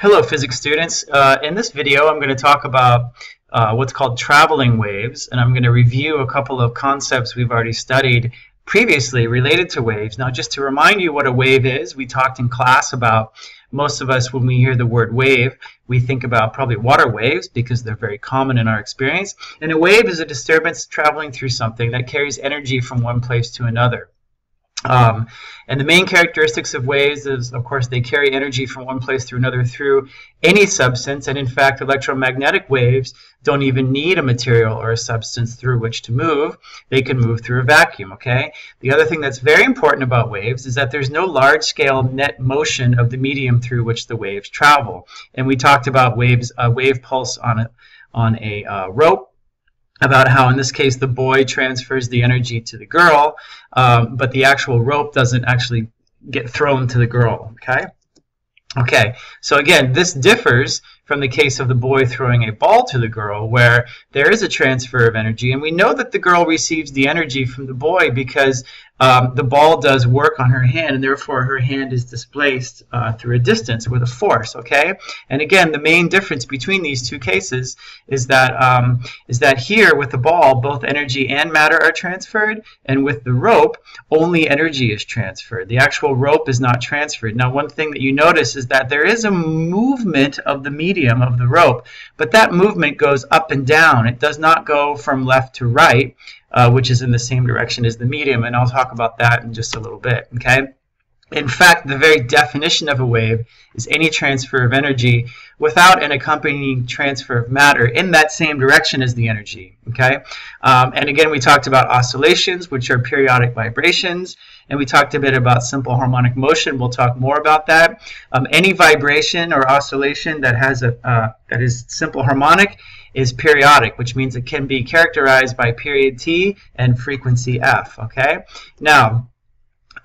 Hello physics students. Uh, in this video I'm going to talk about uh, what's called traveling waves and I'm going to review a couple of concepts we've already studied previously related to waves. Now just to remind you what a wave is, we talked in class about most of us when we hear the word wave we think about probably water waves because they're very common in our experience and a wave is a disturbance traveling through something that carries energy from one place to another. Um, and the main characteristics of waves is, of course, they carry energy from one place to another through any substance. And in fact, electromagnetic waves don't even need a material or a substance through which to move. They can move through a vacuum, okay? The other thing that's very important about waves is that there's no large-scale net motion of the medium through which the waves travel. And we talked about waves, a wave pulse on a, on a uh, rope about how in this case the boy transfers the energy to the girl, um, but the actual rope doesn't actually get thrown to the girl, okay? Okay, so again, this differs from the case of the boy throwing a ball to the girl, where there is a transfer of energy, and we know that the girl receives the energy from the boy because um, the ball does work on her hand, and therefore her hand is displaced uh, through a distance with a force. Okay, and again, the main difference between these two cases is that um, is that here with the ball, both energy and matter are transferred, and with the rope, only energy is transferred. The actual rope is not transferred. Now, one thing that you notice is that there is a movement of the medium of the rope, but that movement goes up and down. It does not go from left to right uh, which is in the same direction as the medium, and I'll talk about that in just a little bit, okay? In fact, the very definition of a wave is any transfer of energy without an accompanying transfer of matter in that same direction as the energy. Okay, um, and again, we talked about oscillations, which are periodic vibrations, and we talked a bit about simple harmonic motion. We'll talk more about that. Um, any vibration or oscillation that has a uh, that is simple harmonic is periodic, which means it can be characterized by period t and frequency f. Okay, now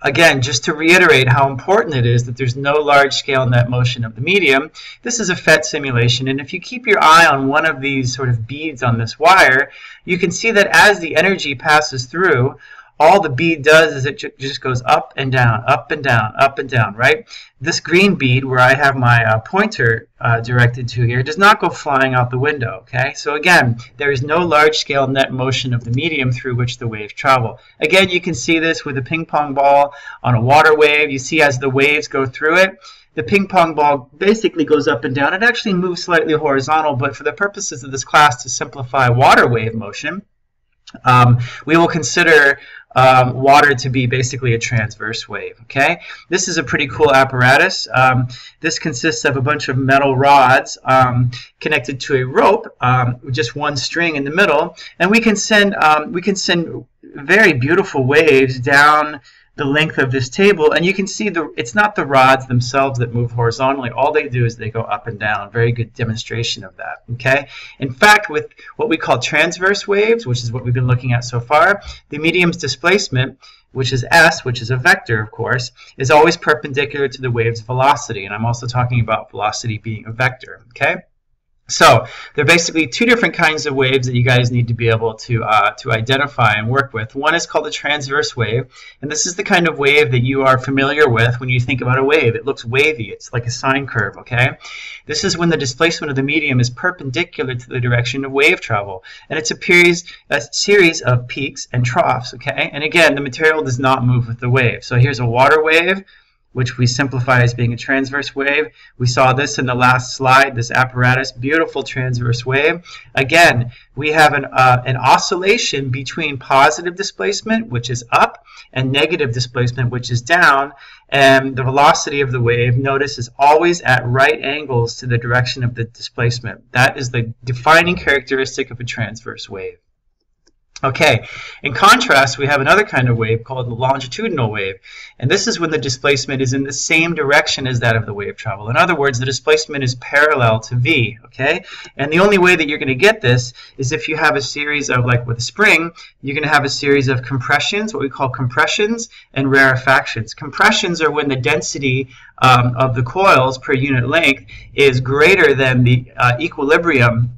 Again, just to reiterate how important it is that there's no large-scale net motion of the medium, this is a PhET simulation, and if you keep your eye on one of these sort of beads on this wire, you can see that as the energy passes through, all the bead does is it just goes up and down, up and down, up and down, right? This green bead, where I have my uh, pointer uh, directed to here, does not go flying out the window, okay? So again, there is no large-scale net motion of the medium through which the waves travel. Again, you can see this with a ping pong ball on a water wave. You see as the waves go through it, the ping pong ball basically goes up and down. It actually moves slightly horizontal, but for the purposes of this class to simplify water wave motion, um, we will consider um, water to be basically a transverse wave. Okay, this is a pretty cool apparatus. Um, this consists of a bunch of metal rods um, connected to a rope, um, with just one string in the middle, and we can send um, we can send very beautiful waves down the length of this table and you can see the it's not the rods themselves that move horizontally. All they do is they go up and down. Very good demonstration of that okay? In fact with what we call transverse waves which is what we've been looking at so far the medium's displacement which is s which is a vector of course is always perpendicular to the wave's velocity and I'm also talking about velocity being a vector okay so there are basically two different kinds of waves that you guys need to be able to, uh, to identify and work with. One is called a transverse wave, and this is the kind of wave that you are familiar with when you think about a wave. It looks wavy. It's like a sine curve, okay? This is when the displacement of the medium is perpendicular to the direction of wave travel, and it's a, series, a series of peaks and troughs, okay? And again, the material does not move with the wave. So here's a water wave, which we simplify as being a transverse wave. We saw this in the last slide, this apparatus, beautiful transverse wave. Again, we have an, uh, an oscillation between positive displacement, which is up, and negative displacement, which is down. And the velocity of the wave, notice, is always at right angles to the direction of the displacement. That is the defining characteristic of a transverse wave. Okay, in contrast, we have another kind of wave called the longitudinal wave. And this is when the displacement is in the same direction as that of the wave travel. In other words, the displacement is parallel to v, okay? And the only way that you're going to get this is if you have a series of, like with a spring, you're going to have a series of compressions, what we call compressions, and rarefactions. Compressions are when the density um, of the coils per unit length is greater than the uh, equilibrium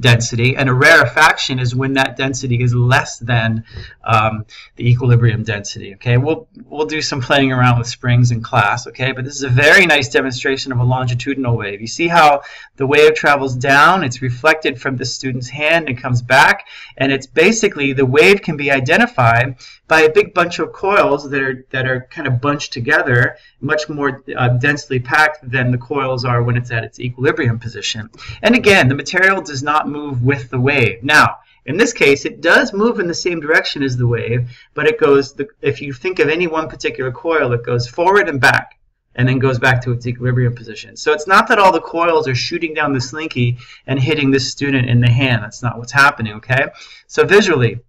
density, and a rarefaction is when that density is less than um, the equilibrium density. Okay, we'll we'll do some playing around with springs in class. Okay, but this is a very nice demonstration of a longitudinal wave. You see how the wave travels down, it's reflected from the student's hand and comes back, and it's basically the wave can be identified by a big bunch of coils that are that are kind of bunched together, much more uh, densely packed than the coils are when it's at its equilibrium position. And again, the material does not move with the wave. Now, in this case, it does move in the same direction as the wave, but it goes, the, if you think of any one particular coil, it goes forward and back and then goes back to its equilibrium position. So it's not that all the coils are shooting down the slinky and hitting this student in the hand. That's not what's happening, okay? So visually,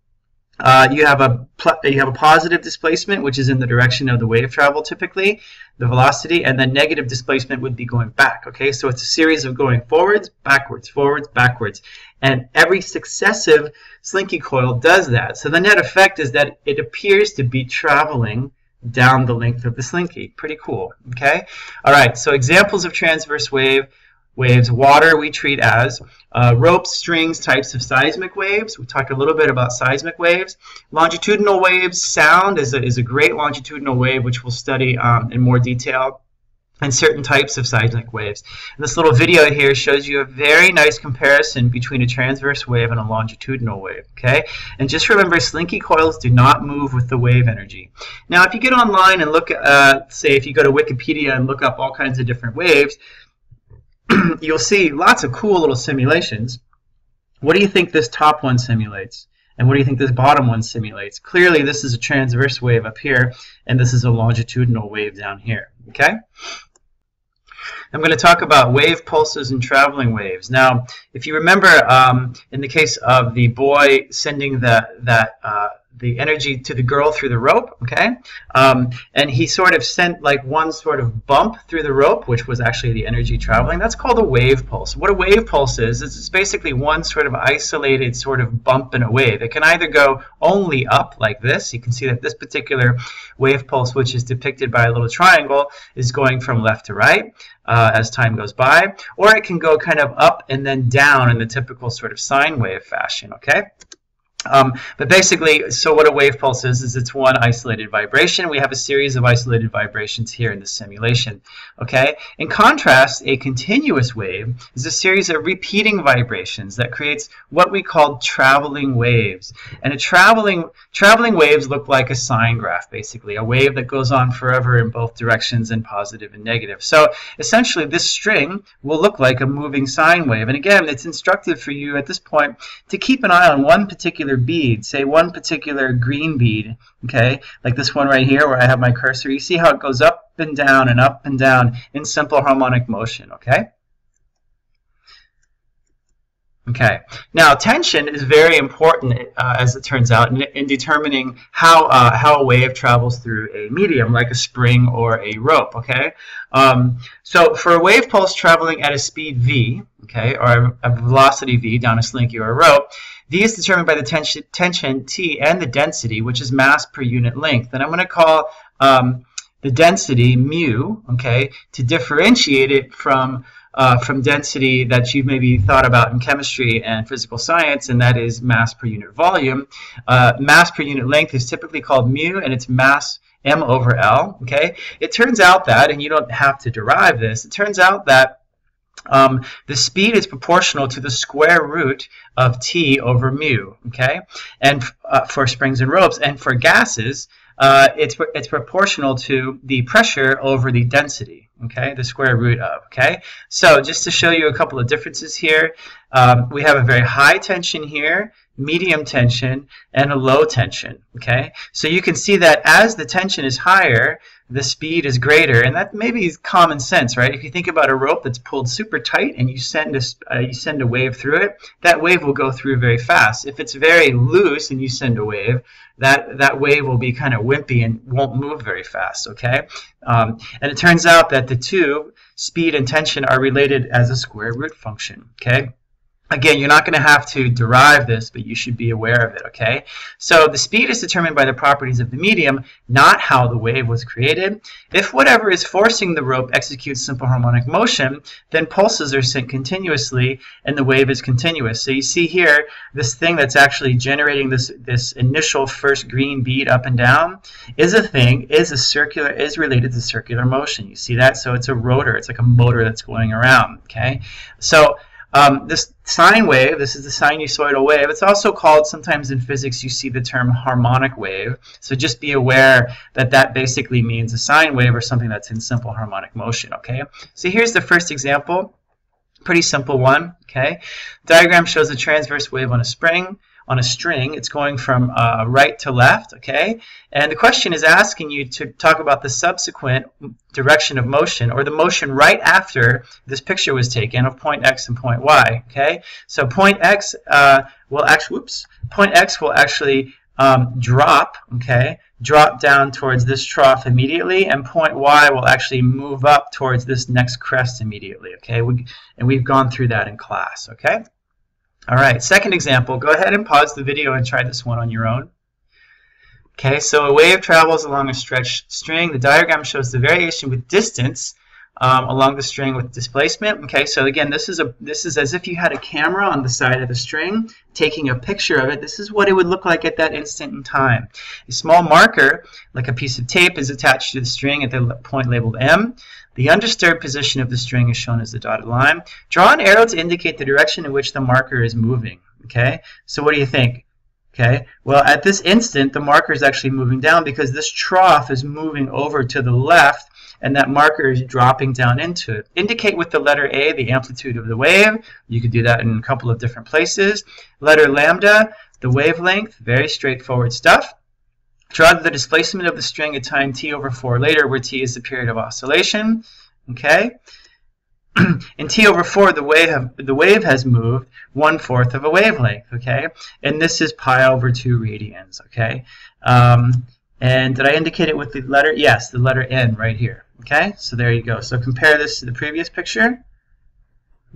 uh, you have a you have a positive displacement, which is in the direction of the wave travel typically, the velocity, and then negative displacement would be going back. Okay, so it's a series of going forwards, backwards, forwards, backwards, and every successive slinky coil does that. So the net effect is that it appears to be traveling down the length of the slinky. Pretty cool. Okay. All right. So examples of transverse wave waves. Water we treat as uh, ropes, strings, types of seismic waves. We talked a little bit about seismic waves. Longitudinal waves, sound is a, is a great longitudinal wave, which we'll study um, in more detail and certain types of seismic waves. And this little video here shows you a very nice comparison between a transverse wave and a longitudinal wave, okay? And just remember, slinky coils do not move with the wave energy. Now, if you get online and look, uh, say if you go to Wikipedia and look up all kinds of different waves, you'll see lots of cool little simulations. What do you think this top one simulates? And what do you think this bottom one simulates? Clearly, this is a transverse wave up here, and this is a longitudinal wave down here. Okay? I'm going to talk about wave pulses and traveling waves. Now, if you remember, um, in the case of the boy sending the, that uh, the energy to the girl through the rope, okay? Um, and he sort of sent like one sort of bump through the rope, which was actually the energy traveling. That's called a wave pulse. What a wave pulse is, is it's basically one sort of isolated sort of bump in a wave. It can either go only up like this. You can see that this particular wave pulse, which is depicted by a little triangle, is going from left to right uh, as time goes by, or it can go kind of up and then down in the typical sort of sine wave fashion, okay? Um, but basically, so what a wave pulse is, is it's one isolated vibration. We have a series of isolated vibrations here in the simulation. Okay. In contrast, a continuous wave is a series of repeating vibrations that creates what we call traveling waves. And a traveling traveling waves look like a sine graph, basically, a wave that goes on forever in both directions in positive and negative. So essentially, this string will look like a moving sine wave. And again, it's instructive for you at this point to keep an eye on one particular bead, say one particular green bead, okay, like this one right here where I have my cursor, you see how it goes up and down and up and down in simple harmonic motion, okay? Okay. Now, tension is very important, uh, as it turns out, in, in determining how uh, how a wave travels through a medium, like a spring or a rope. Okay. Um, so, for a wave pulse traveling at a speed v, okay, or a velocity v down a slinky or a rope, V is determined by the tension, tension T and the density, which is mass per unit length. And I'm going to call um, the density mu, okay, to differentiate it from uh, from density that you've maybe thought about in chemistry and physical science, and that is mass per unit volume. Uh, mass per unit length is typically called mu, and it's mass m over L. Okay, it turns out that, and you don't have to derive this. It turns out that um, the speed is proportional to the square root of t over mu, okay? And uh, for springs and ropes, and for gases, uh, it's, it's proportional to the pressure over the density, okay? The square root of, okay? So just to show you a couple of differences here, um, we have a very high tension here, medium tension, and a low tension, okay? So you can see that as the tension is higher, the speed is greater, and that maybe is common sense, right? If you think about a rope that's pulled super tight and you send a uh, you send a wave through it, that wave will go through very fast. If it's very loose and you send a wave, that that wave will be kind of wimpy and won't move very fast. Okay, um, and it turns out that the two speed and tension are related as a square root function. Okay. Again, you're not going to have to derive this, but you should be aware of it, okay? So the speed is determined by the properties of the medium, not how the wave was created. If whatever is forcing the rope executes simple harmonic motion, then pulses are sent continuously and the wave is continuous. So you see here, this thing that's actually generating this, this initial first green bead up and down is a thing, is a circular, is related to circular motion. You see that? So it's a rotor, it's like a motor that's going around, okay? So um, this sine wave, this is the sinusoidal wave. It's also called, sometimes in physics you see the term harmonic wave. So just be aware that that basically means a sine wave or something that's in simple harmonic motion, okay? So here's the first example. Pretty simple one, okay? Diagram shows a transverse wave on a spring on a string. It's going from uh, right to left, okay? And the question is asking you to talk about the subsequent direction of motion or the motion right after this picture was taken of point X and point Y, okay? So point X uh, will actually, whoops, point X will actually um, drop, okay, drop down towards this trough immediately, and point Y will actually move up towards this next crest immediately, okay? We, and we've gone through that in class, okay? All right, second example. Go ahead and pause the video and try this one on your own. Okay, so a wave travels along a stretched string. The diagram shows the variation with distance um, along the string with displacement. Okay, so again, this is a this is as if you had a camera on the side of the string taking a picture of it. This is what it would look like at that instant in time. A small marker, like a piece of tape, is attached to the string at the point labeled M. The undisturbed position of the string is shown as the dotted line. Draw an arrow to indicate the direction in which the marker is moving. Okay, so what do you think? Okay, well at this instant the marker is actually moving down because this trough is moving over to the left and that marker is dropping down into it. Indicate with the letter A the amplitude of the wave. You could do that in a couple of different places. Letter lambda, the wavelength, very straightforward stuff. Draw the displacement of the string at time t over 4 later, where t is the period of oscillation. Okay. in t over 4, the wave, have, the wave has moved one-fourth of a wavelength, okay? And this is pi over 2 radians, okay? Um, and did I indicate it with the letter? Yes, the letter N right here, okay? So there you go. So compare this to the previous picture,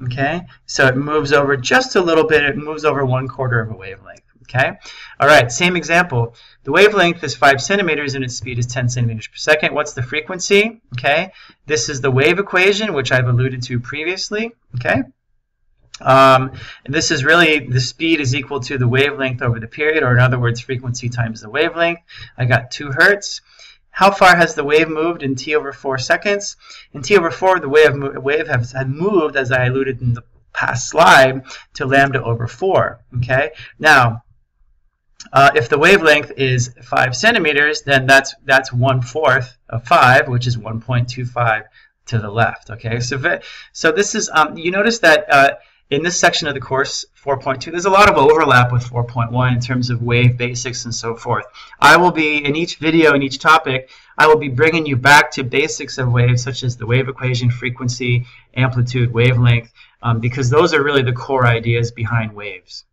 okay? So it moves over just a little bit. It moves over one quarter of a wavelength. Okay. All right. Same example. The wavelength is 5 centimeters and its speed is 10 centimeters per second. What's the frequency? Okay. This is the wave equation, which I've alluded to previously. Okay. Um, this is really the speed is equal to the wavelength over the period, or in other words, frequency times the wavelength. I got 2 hertz. How far has the wave moved in t over 4 seconds? In t over 4, the wave, wave has had moved, as I alluded in the past slide, to lambda over 4. Okay. Now, uh, if the wavelength is 5 centimeters, then that's that's one fourth of 5, which is 1.25 to the left. Okay, so so this is um, you notice that uh, in this section of the course 4.2, there's a lot of overlap with 4.1 in terms of wave basics and so forth. I will be in each video in each topic. I will be bringing you back to basics of waves such as the wave equation, frequency, amplitude, wavelength, um, because those are really the core ideas behind waves.